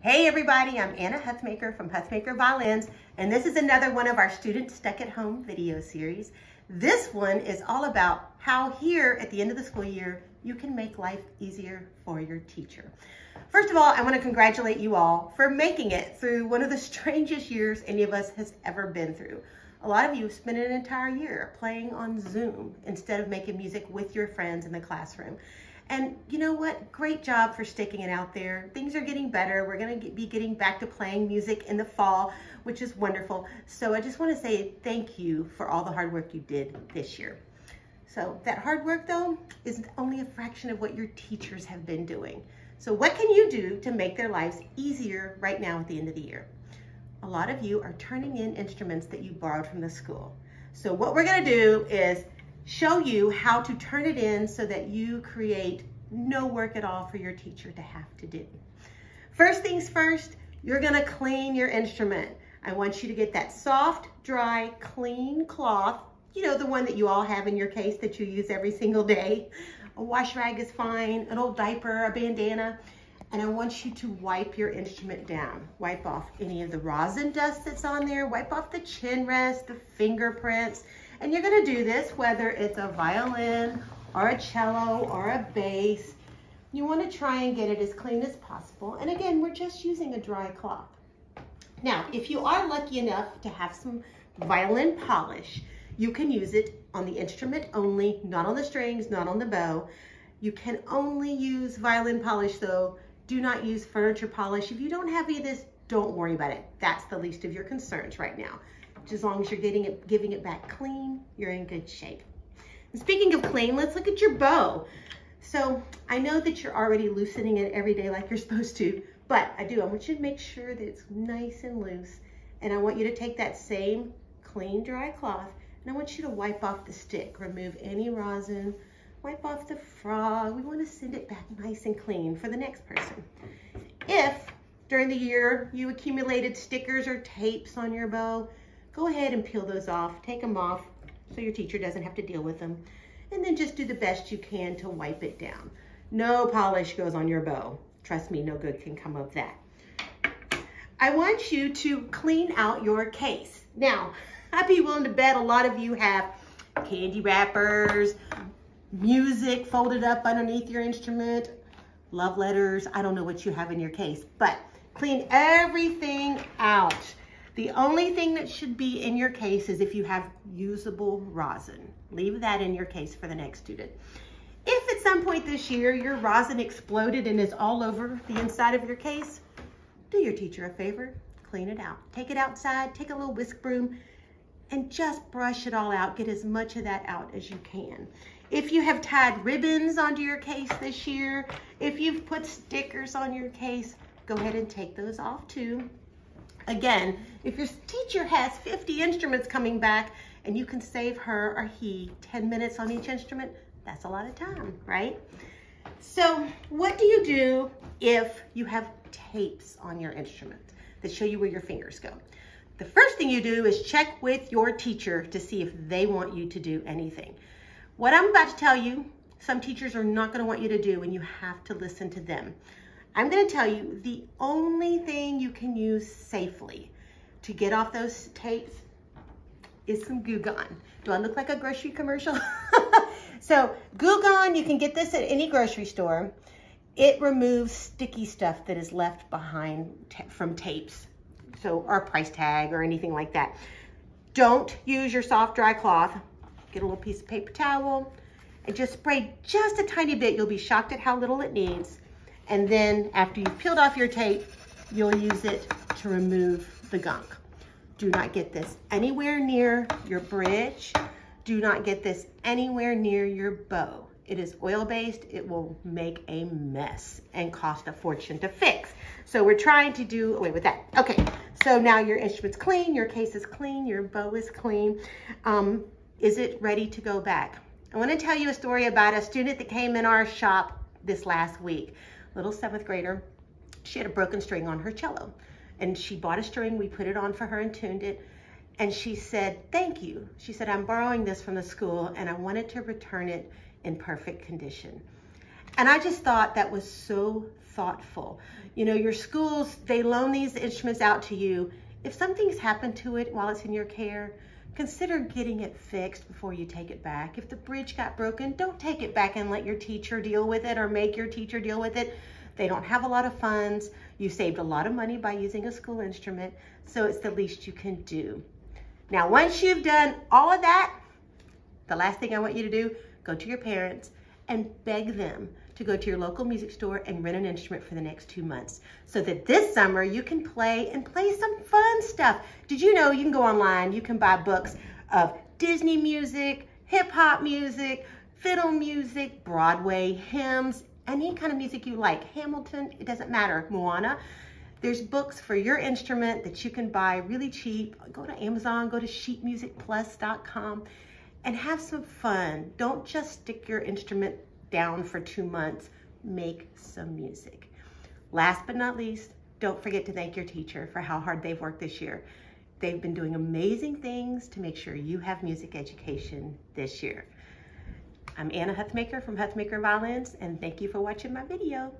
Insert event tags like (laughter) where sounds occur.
Hey everybody, I'm Anna Huthmaker from Huthmaker Violins, and this is another one of our Student Stuck at Home video series. This one is all about how here at the end of the school year, you can make life easier for your teacher. First of all, I want to congratulate you all for making it through one of the (laughs) strangest years any of us has ever been through. A lot of you spent an entire year playing on Zoom instead of making music with your friends in the classroom. And you know what? Great job for sticking it out there. Things are getting better. We're going to be getting back to playing music in the fall, which is wonderful. So I just want to say thank you for all the hard work you did this year. So that hard work though is only a fraction of what your teachers have been doing. So what can you do to make their lives easier right now at the end of the year? A lot of you are turning in instruments that you borrowed from the school. So what we're going to do is show you how to turn it in so that you create no work at all for your teacher to have to do. First things first, you're gonna clean your instrument. I want you to get that soft, dry, clean cloth, you know, the one that you all have in your case that you use every single day. A wash rag is fine, an old diaper, a bandana, and I want you to wipe your instrument down. Wipe off any of the rosin dust that's on there, wipe off the chin rest, the fingerprints, and you're gonna do this whether it's a violin or a cello or a bass. You wanna try and get it as clean as possible. And again, we're just using a dry cloth. Now, if you are lucky enough to have some violin polish, you can use it on the instrument only, not on the strings, not on the bow. You can only use violin polish though. Do not use furniture polish. If you don't have any of this, don't worry about it. That's the least of your concerns right now as long as you're getting it, giving it back clean, you're in good shape. And speaking of clean, let's look at your bow. So I know that you're already loosening it every day like you're (laughs) supposed to, but I do, I want you to make sure that it's nice and loose. And I want you to take that same clean, dry cloth, and I want you to wipe off the stick, remove any rosin, wipe off the frog. We wanna send it back nice and clean for the next person. If during the year you accumulated stickers or tapes on your bow, Go ahead and peel those off, take them off so your teacher doesn't have to deal with them. And then just do the best you can to wipe it down. No polish goes on your bow. Trust me, no good can come of that. I want you to clean out your case. Now, I'd be willing to bet a lot of you have candy wrappers, music folded up underneath your instrument, love letters. I don't know what you have in your case, but clean everything out. The only thing that should be in your case is if you have usable rosin. Leave that in your case for the next student. If at some point this year your rosin exploded and is all over the inside of your case, do your teacher a favor, clean it out. Take it outside, take a little whisk broom, and just brush it all out. Get as much of that out as you can. If you have tied ribbons onto your case this year, if you've put stickers on your case, go ahead and take those off too. Again, if your teacher has 50 instruments coming back and you can save her or he 10 minutes on each instrument, that's a lot of time, right? So what do you do if you have tapes on your instrument that show you where your fingers go? The first thing you do is check with your teacher to see if they want you to do anything. What I'm about to tell you, some teachers are not gonna want you to do and you have to listen to them. I'm gonna tell you the only thing you can use safely to get off those tapes is some Goo Gone. Do I look like a grocery commercial? (laughs) so Goo Gone, you can get this at any grocery store. It removes sticky stuff that is left behind from tapes. So, or price tag or anything like that. Don't use your soft dry cloth. Get a little piece of paper towel and just spray just a tiny bit. You'll be shocked at how little it needs. And then after you've peeled off your tape, you'll use it to remove the gunk. Do not get this anywhere near your bridge. Do not get this anywhere near your bow. It is oil-based. It will make a mess and cost a fortune to fix. So we're trying to do away with that. Okay, so now your instrument's clean, your case is clean, your bow is clean. Um, is it ready to go back? I wanna tell you a story about a student that came in our shop this last week little seventh grader, she had a broken string on her cello. And she bought a string, we put it on for her and tuned it. And she said, thank you. She said, I'm borrowing this from the school and I wanted to return it in perfect condition. And I just thought that was so thoughtful. You know, your schools, they loan these instruments out to you. If something's happened to it while it's in your care, consider getting it fixed before you take it back. If the bridge got broken, don't take it back and let your teacher deal with it or make your teacher deal with it. They don't have a lot of funds. You saved a lot of money by using a school instrument, so it's the least you can do. Now, once you've done all of that, the last thing I want you to do, go to your parents and beg them to go to your local music store and rent an instrument for the next two months so that this summer you can play and play some fun stuff. Did you know you can go online, you can buy books of Disney music, hip hop music, fiddle music, Broadway hymns, any kind of music you like. Hamilton, it doesn't matter, Moana. There's books for your instrument that you can buy really cheap. Go to Amazon, go to sheetmusicplus.com and have some fun. Don't just stick your instrument down for two months. Make some music. Last but not least, don't forget to thank your teacher for how hard they've worked this year. They've been doing amazing things to make sure you have music education this year. I'm Anna Huthmaker from Huthmaker Violins, and thank you for watching my video.